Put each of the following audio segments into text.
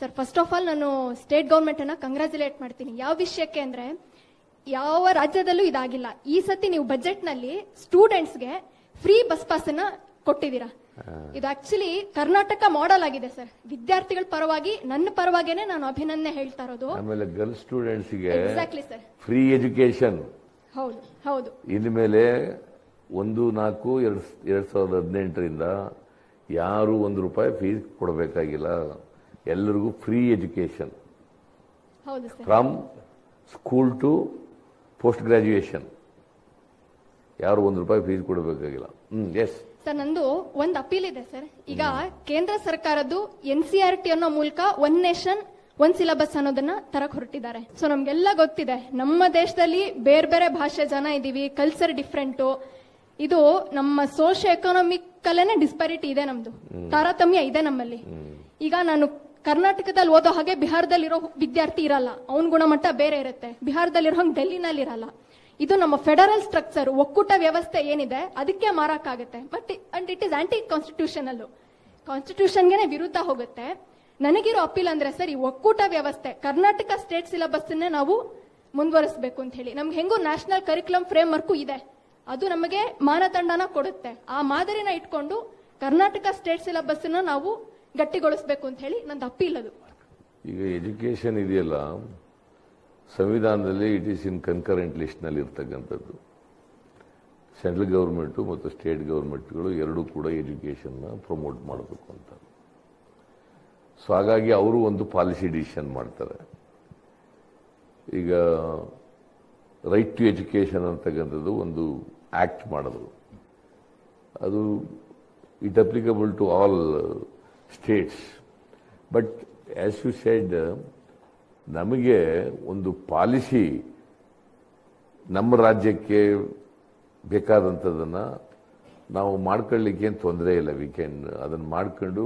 Sir first of all ನಾನು state government ಅನ್ನ congratulate ಮಾಡ್ತೀನಿ. ಯಾವ ವಿಷಯಕ್ಕೆ ಅಂದ್ರೆ ಯಾವ ರಾಜ್ಯದಲ್ಲೂ ಇದಾಗಿಲ್ಲ. ಈ ಸತಿ ನೀವು ಬಜೆಟ್ನಲ್ಲಿ ಸ್ಟೂಡೆಂಟ್ಸ್ಗೆ ಫ್ರೀ ಬಸ್ ಪಾಸ್ ಅನ್ನ ಕೊಟ್ಟಿದ್ದೀರಾ. ಇದು ಆಕ್ಚುಲಿ ಕರ್ನಾಟಕ ಮಾಡೆಲ್ ಆಗಿದೆ ಸರ್ ವಿದ್ಯಾರ್ಥಿಗಳ ಪರವಾಗಿ ನನ್ನ ಪರವಾಗೇನೆ ನಾನು ಅಭಿನಂದನೆ ಹೇಳ್ತಾ ಇರೋದು. ಆಮೇಲೆ ಗರ್ಲ್ ಸ್ಟೂಡೆಂಟ್ಸ್ಗೆ ಎಕ್ಸಾಕ್ಟ್ಲಿ ಸರ್ ಫ್ರೀ ಎಜುಕೇಶನ್ ಹೌದು ಹೌದು. ಇನ್ಮೇಲೆ ಒಂದು ನಾಲ್ಕು ಎರಡ್ ಎರಡ್ ಸಾವಿರದ ಹದಿನೆಂಟರಿಂದ ಯಾರು ಒಂದು ರೂಪಾಯಿ ಫೀಸ್ ಕೊಡಬೇಕಾಗಿಲ್ಲ. ಎಲ್ಲರಿಗೂ free education. From school to post graduation. ಯಾರು ಒಂದು ರೂಪಾಯಿ ಫೀಸ್ ಕೊಡಬೇಕಾಗಿಲ್ಲ. ಹ್ಮ್ ಎಸ್ ಸರ್ ನಂದು ಒಂದು ಅಪೀಲ್ ಇದೆ ಸರ್. ಈಗ ಕೇಂದ್ರ ಸರ್ಕಾರದ್ದು ಎನ್ ಸಿ ಆರ್ ಟಿ ಅನ್ನೋ ಮೂಲಕ ಒನ್ ನೇಷನ್ ಒಂದ್ ಸಿಲಬಸ್ ಅನ್ನೋದನ್ನ ತರಕ್ ಹೊರಟಿದ್ದಾರೆ. ಸೊ ನಮ್ಗೆಲ್ಲ ಗೊತ್ತಿದೆ. ನಮ್ಮ ದೇಶದಲ್ಲಿ ಬೇರೆ ಬೇರೆ ಭಾಷೆ ಜನ ಇದೀವಿ ಕಲ್ಚರ್ ಡಿಫ್ರೆಂಟು ಇದು ನಮ್ಮ ಸೋಶಿಯೋ ಎಕನಾಮಿಕ್ ಅಲ್ಲೇನೆ ಡಿಸ್ಪಾರಿಟಿ ಇದೆ ನಮ್ದು. ತಾರತಮ್ಯ ಇದೆ ನಮ್ಮಲ್ಲಿ. ಈಗ ನಾನು ಕರ್ನಾಟಕದಲ್ಲಿ ಓದೋ ಹಾಗೆ ಬಿಹಾರದಲ್ಲಿರೋ ವಿದ್ಯಾರ್ಥಿ ಇರಲ್ಲ. ಅವನ ಗುಣಮಟ್ಟ ಬೇರೆ ಇರುತ್ತೆ. ಬಿಹಾರದಲ್ಲಿರೋ ಹಂಗೆ ಡೆಲ್ಲಿನಲ್ಲಿ ಇರಲ್ಲ ಇದು ನಮ್ಮ ಫೆಡರಲ್ ಸ್ಟ್ರಕ್ಚರ್, ಒಕ್ಕೂಟ ವ್ಯವಸ್ಥೆ ಏನಿದೆ, ಅದಕ್ಕೆ ಮಾರಕ್ಕಾಗತ್ತೆ. But and it is anti constitutional ಕಾನ್ಸ್ಟಿಟ್ಯೂಷನ್ಗೆ ವಿರುದ್ಧ ಹೋಗುತ್ತೆ. ನನಗಿರೋ ಅಪೀಲ್ ಅಂದ್ರೆ ಸರ್, ಈ ಒಕ್ಕೂಟ ವ್ಯವಸ್ಥೆ, ಕರ್ನಾಟಕ ಸ್ಟೇಟ್ ಸಿಲೆಬಸ್ ನಾವು ಮುಂದುವರಿಸಬೇಕು ಅಂತ ಹೇಳಿ. ನಮ್ಗೆ ಹೆಂಗೋ ನ್ಯಾಷನಲ್ ಕರಿಕ್ಯುಲಮ್ ಫ್ರೇಮ್ ವರ್ಕು ಇದೆ. ಅದು ನಮಗೆ ಮಾನದಂಡನ ಕೊಡುತ್ತೆ. ಆ ಮಾದರಿನ ಇಟ್ಕೊಂಡು ಕರ್ನಾಟಕ ಸ್ಟೇಟ್ ಸಿಲೆಬಸ್ ನಾವು ಗಟ್ಟಿಗೊಳಿಸಬೇಕು ಅಂತ ಹೇಳಿ ನಂದು ಇಲ್ಲ ಅದು. ಈಗ ಎಜುಕೇಶನ್ ಇದೆಯಲ್ಲ, ಸಂವಿಧಾನದಲ್ಲಿ ಇಟ್ ಈಸ್ ಇನ್ ಕನ್ಕರೆಂಟ್ ಲಿಸ್ಟ್ನಲ್ಲಿ ಇರ್ತಕ್ಕಂಥದ್ದು. ಸೆಂಟ್ರಲ್ ಗೌರ್ಮೆಂಟು ಮತ್ತು ಸ್ಟೇಟ್ ಗೌರ್ಮೆಂಟ್ಗಳು ಎರಡೂ ಕೂಡ ಎಜುಕೇಷನ್ನ ಪ್ರಮೋಟ್ ಮಾಡಬೇಕು ಅಂತ. ಸೊ ಹಾಗಾಗಿ ಅವರು ಒಂದು ಪಾಲಿಸಿ ಡಿಸಿಷನ್ ಮಾಡ್ತಾರೆ. ಈಗ ರೈಟ್ ಟು ಎಜುಕೇಷನ್ ಅಂತಕ್ಕಂಥದ್ದು ಒಂದು ಆ್ಯಕ್ಟ್ ಮಾಡಿದ್ರು. ಅದು it applicable to all states but as you said ನಮಗೆ ಒಂದು ಪಾಲಿಸಿ ನಮ್ಮ ರಾಜ್ಯಕ್ಕೆ ಬೇಕಾದಂಥದ್ದನ್ನು ನಾವು ಮಾಡ್ಕೊಳ್ಳಿಕ್ಕೆ ಏನು ತೊಂದರೆ ಇಲ್ಲ. ವಿ ಕ್ಯಾನ್ ಅದನ್ನು ಮಾಡ್ಕೊಂಡು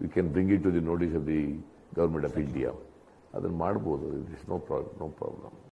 we can bring it to the notice of the government of India ಅದನ್ನು ಮಾಡ್ಬೋದು. It is no problem no problem